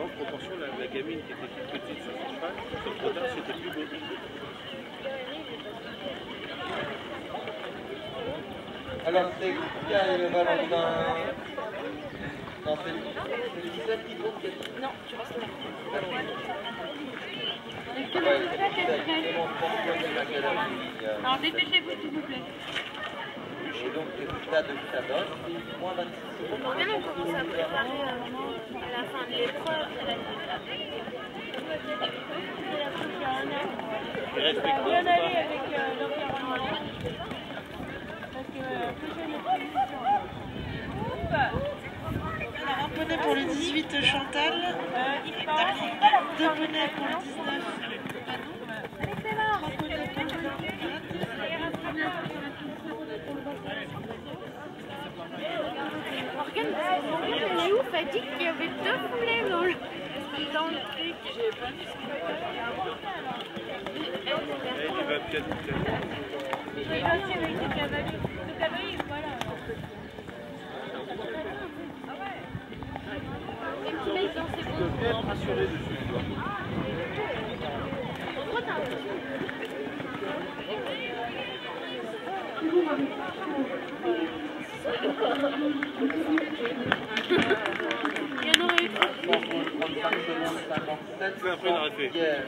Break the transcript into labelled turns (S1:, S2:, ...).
S1: vois, en proportion, la, la gamine qui était toute petite sur son cheval, sur le trottoir, c'était plus beau.
S2: Alors, c'est qui a Valentin Non, c'est c'est Gisèle qui compte
S3: Non, tu restes là. Alors dépêchez-vous s'il vous plaît.
S2: Résultat de sa donne, c'est moins 26 secondes.
S3: Bon, bien on commence à préparer euh, à la fin de l'épreuve.
S1: Et respectons
S3: Bien aller avec euh, l'environnement. Parce que euh, prochaine
S4: Alors, un poney pour le 18 Chantal,
S3: il part.
S4: deux poneys pour le 19
S3: elle dit qu'il y avait deux poulets dans le, dans le truc. J'ai pas vu
S1: Eh, Il.
S3: Pourquoi t'as un Il y en aurait eu.
S2: 35 secondes 57.
S1: Après, il aurait fait.
S2: Hier,